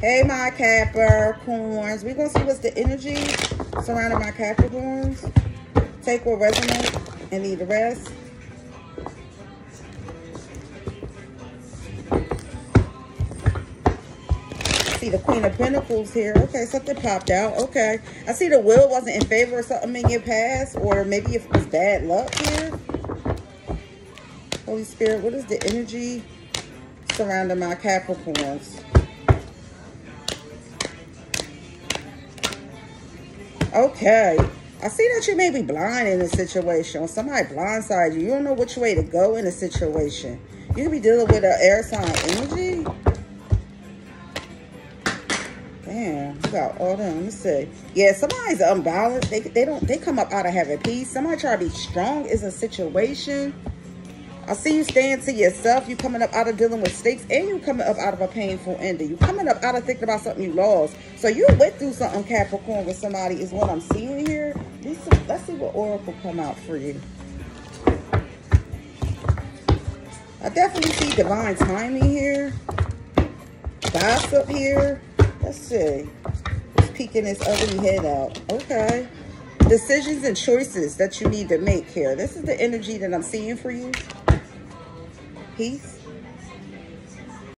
Hey, my Capricorns. We're going to see what's the energy surrounding my Capricorns. Take what resonates and leave the rest. see the Queen of Pentacles here. Okay, something popped out. Okay. I see the will wasn't in favor of something in your past. Or maybe it was bad luck here. Holy Spirit, what is the energy surrounding my Capricorns? Okay. I see that you may be blind in a situation or somebody blindside you. You don't know which way to go in a situation. You could be dealing with an air sign energy. Damn, you got all them. Let me see. Yeah, somebody's unbalanced. They, they don't they come up out of having peace. Somebody try to be strong is a situation. I see you staying to yourself. You coming up out of dealing with stakes and you coming up out of a painful ending. You coming up out of thinking about something you lost. So you went through something Capricorn with somebody is what I'm seeing here. Let's see what Oracle come out for you. I definitely see divine timing here. Gossip here. Let's see. Just peeking his ugly head out. Okay. Decisions and choices that you need to make here. This is the energy that I'm seeing for you peace.